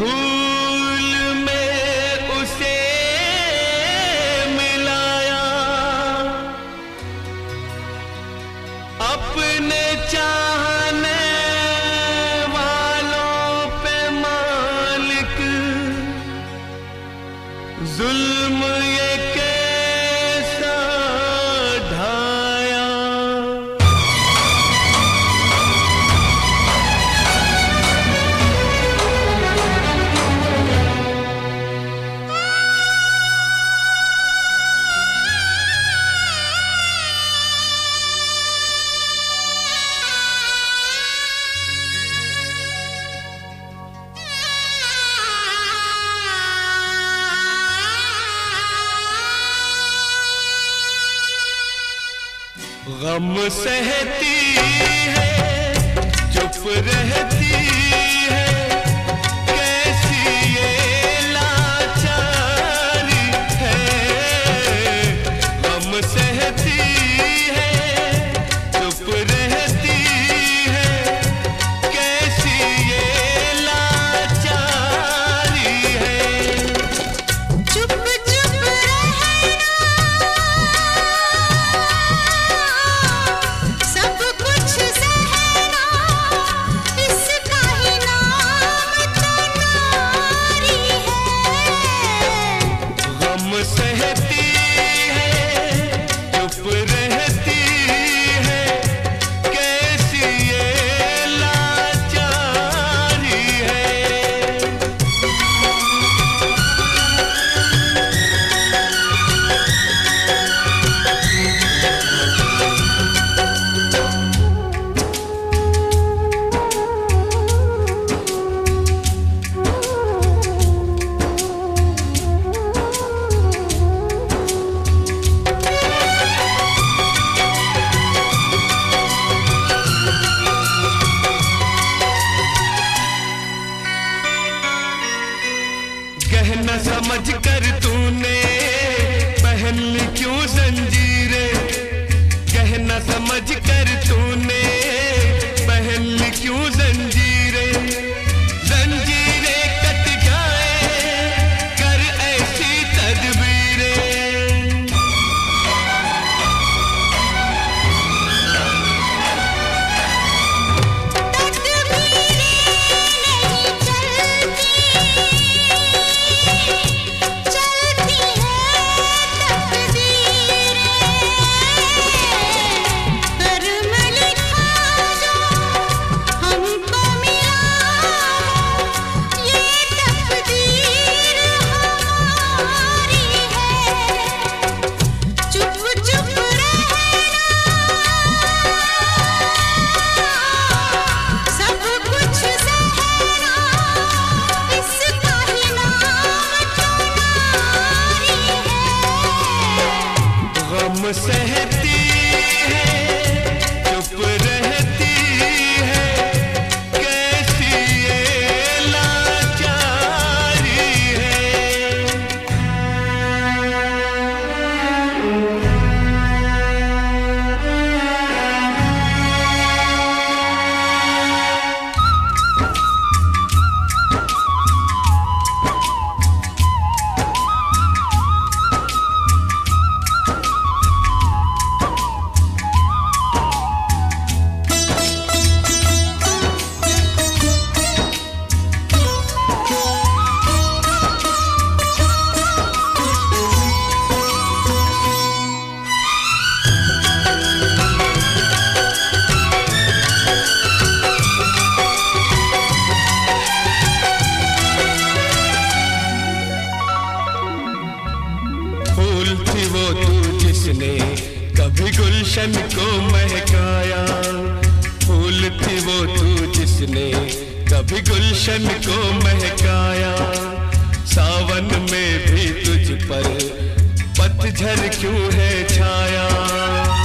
भूल में उसे मिलाया। अपने चाहने वालों पे मालिक जुल्म ये गम सहती है चुप रहती कहना समझ कर तूने पहन ली क्यों जंजीरें? कहना समझ कर तूने गुलशन को महकाया। फूल थी वो तू जिसने कभी गुलशन को महकाया। सावन में भी तुझ पर पतझर क्यों है छाया?